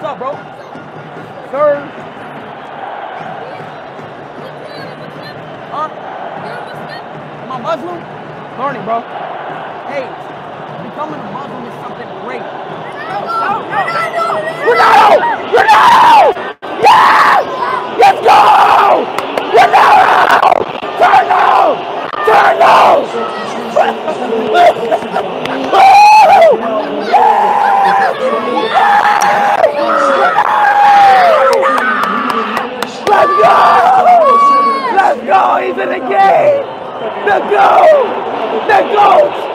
bro. Sir. Huh? Am I Muslim? Learning, bro. Hey, becoming a Muslim is something great. Ronaldo! Ronaldo! Ronaldo. Yes! Let's go! Ronaldo! Turn Turn Let's go! Let's go! He's in the game! The GOAT! The GOAT!